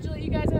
congratulate you guys on